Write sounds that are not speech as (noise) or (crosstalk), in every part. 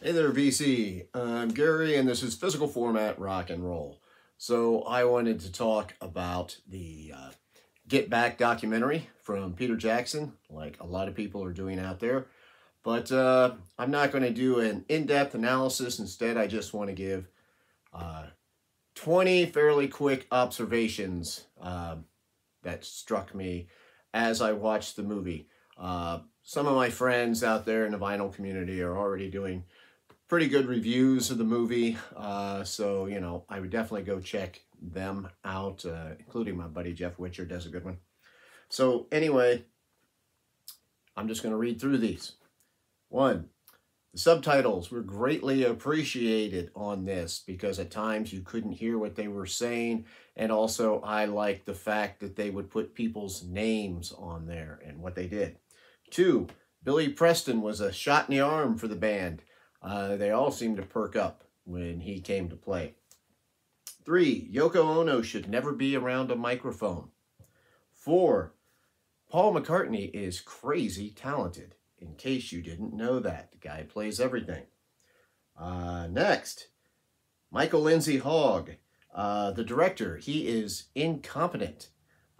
Hey there, VC. I'm Gary, and this is Physical Format Rock and Roll. So, I wanted to talk about the uh, Get Back documentary from Peter Jackson, like a lot of people are doing out there. But uh, I'm not going to do an in-depth analysis. Instead, I just want to give uh, 20 fairly quick observations uh, that struck me as I watched the movie. Uh, some of my friends out there in the vinyl community are already doing pretty good reviews of the movie. Uh, so, you know, I would definitely go check them out, uh, including my buddy Jeff Witcher does a good one. So anyway, I'm just going to read through these. One, the subtitles were greatly appreciated on this because at times you couldn't hear what they were saying. And also I liked the fact that they would put people's names on there and what they did. Two, Billy Preston was a shot in the arm for the band. Uh, they all seemed to perk up when he came to play. Three, Yoko Ono should never be around a microphone. Four, Paul McCartney is crazy talented, in case you didn't know that. The guy plays everything. Uh, next, Michael Lindsay Hogg, uh, the director, he is incompetent.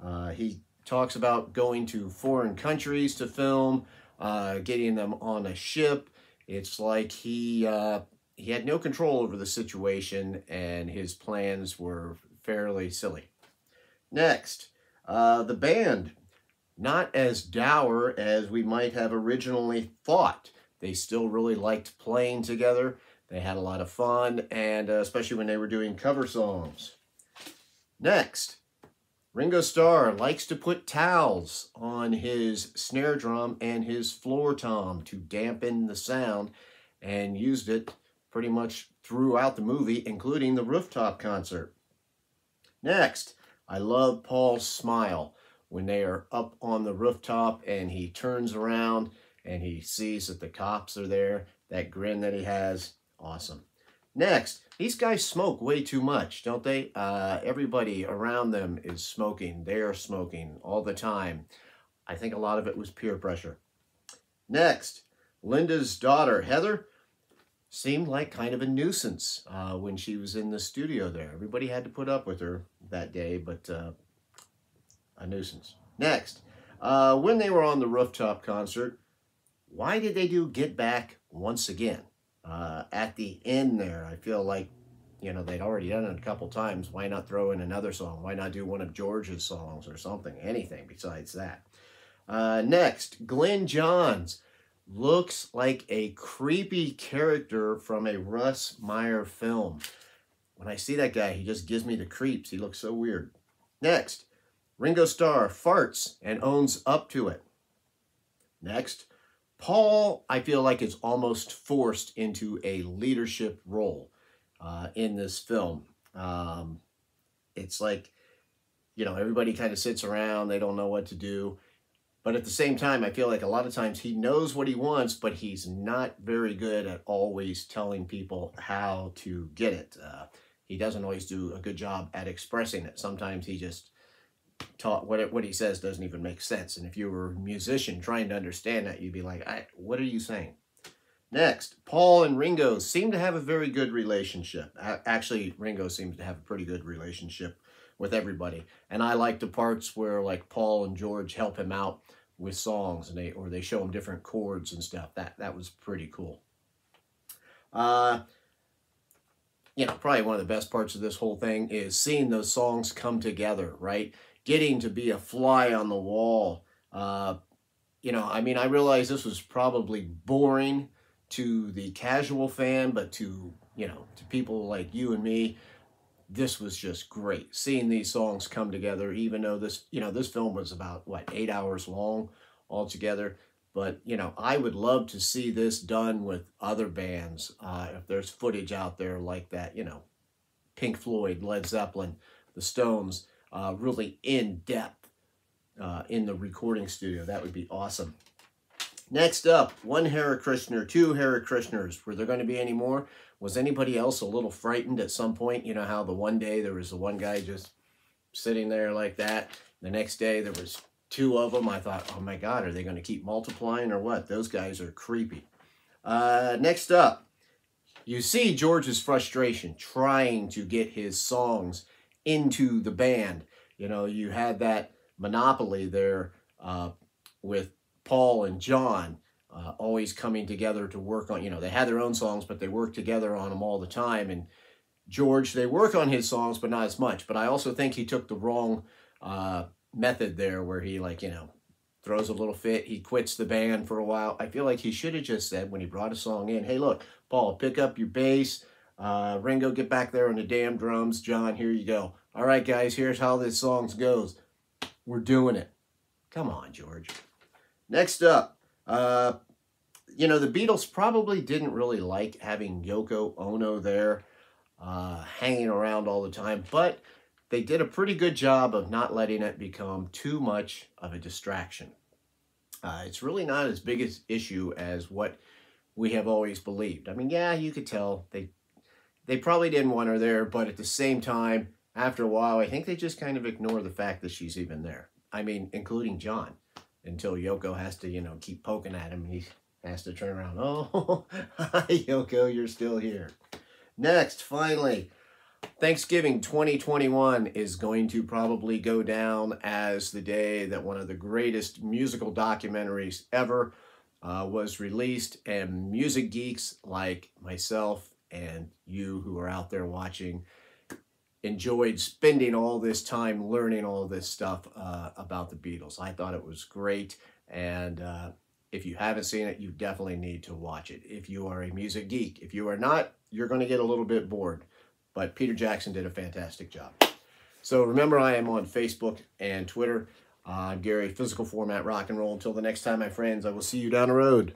Uh, he talks about going to foreign countries to film, uh, getting them on a ship, it's like he uh, he had no control over the situation and his plans were fairly silly. Next, uh, the band. Not as dour as we might have originally thought. They still really liked playing together. They had a lot of fun, and uh, especially when they were doing cover songs. Next, Ringo Starr likes to put towels on his snare drum and his floor tom to dampen the sound and used it pretty much throughout the movie, including the rooftop concert. Next, I love Paul's smile when they are up on the rooftop and he turns around and he sees that the cops are there. That grin that he has, awesome. Next, these guys smoke way too much, don't they? Uh, everybody around them is smoking. They're smoking all the time. I think a lot of it was peer pressure. Next, Linda's daughter, Heather, seemed like kind of a nuisance uh, when she was in the studio there. Everybody had to put up with her that day, but uh, a nuisance. Next, uh, when they were on the rooftop concert, why did they do Get Back once again? Uh, at the end there, I feel like, you know, they'd already done it a couple times. Why not throw in another song? Why not do one of George's songs or something? Anything besides that. Uh, next, Glyn Johns looks like a creepy character from a Russ Meyer film. When I see that guy, he just gives me the creeps. He looks so weird. Next, Ringo Starr farts and owns up to it. Next, Paul, I feel like, is almost forced into a leadership role uh, in this film. Um, it's like, you know, everybody kind of sits around, they don't know what to do. But at the same time, I feel like a lot of times he knows what he wants, but he's not very good at always telling people how to get it. Uh, he doesn't always do a good job at expressing it. Sometimes he just taught what it, what he says doesn't even make sense. And if you were a musician trying to understand that, you'd be like, "What are you saying?" Next, Paul and Ringo seem to have a very good relationship. Actually, Ringo seems to have a pretty good relationship with everybody. And I like the parts where like Paul and George help him out with songs and they or they show him different chords and stuff. That that was pretty cool. Uh you know, probably one of the best parts of this whole thing is seeing those songs come together, right? Getting to be a fly on the wall. Uh, you know, I mean, I realize this was probably boring to the casual fan, but to, you know, to people like you and me, this was just great. Seeing these songs come together, even though this, you know, this film was about, what, eight hours long altogether. But, you know, I would love to see this done with other bands. Uh, if there's footage out there like that, you know, Pink Floyd, Led Zeppelin, the Stones, uh, really in depth uh, in the recording studio. That would be awesome. Next up, one Hare Krishna, two Hare Krishnas. Were there going to be any more? Was anybody else a little frightened at some point? You know how the one day there was the one guy just sitting there like that. The next day there was two of them. I thought, oh my God, are they going to keep multiplying or what? Those guys are creepy. Uh, next up, you see George's frustration trying to get his songs into the band. You know, you had that monopoly there uh, with Paul and John uh, always coming together to work on, you know, they had their own songs, but they worked together on them all the time. And George, they work on his songs, but not as much. But I also think he took the wrong uh, method there where he, like, you know, throws a little fit. He quits the band for a while. I feel like he should have just said when he brought a song in, hey, look, Paul, pick up your bass. Uh, Ringo, get back there on the damn drums. John, here you go. All right, guys, here's how this song goes. We're doing it. Come on, George. Next up, uh, you know, the Beatles probably didn't really like having Yoko Ono there uh, hanging around all the time, but they did a pretty good job of not letting it become too much of a distraction. Uh, it's really not as big an issue as what we have always believed. I mean, yeah, you could tell they they probably didn't want her there, but at the same time, after a while, I think they just kind of ignore the fact that she's even there. I mean, including John, until Yoko has to, you know, keep poking at him. He has to turn around. (laughs) Oh, hi, Yoko, you're still here. Next, finally, Thanksgiving 2021 is going to probably go down as the day that one of the greatest musical documentaries ever uh, was released, and music geeks like myself and you who are out there watching enjoyed spending all this time learning all this stuff uh, about the Beatles. I thought it was great, and uh, if you haven't seen it, you definitely need to watch it. If you are a music geek, if you are not, you're going to get a little bit bored. But Peter Jackson did a fantastic job. So remember, I am on Facebook and Twitter. Uh, Gary, physical format rock and roll. Until the next time, my friends, I will see you down the road.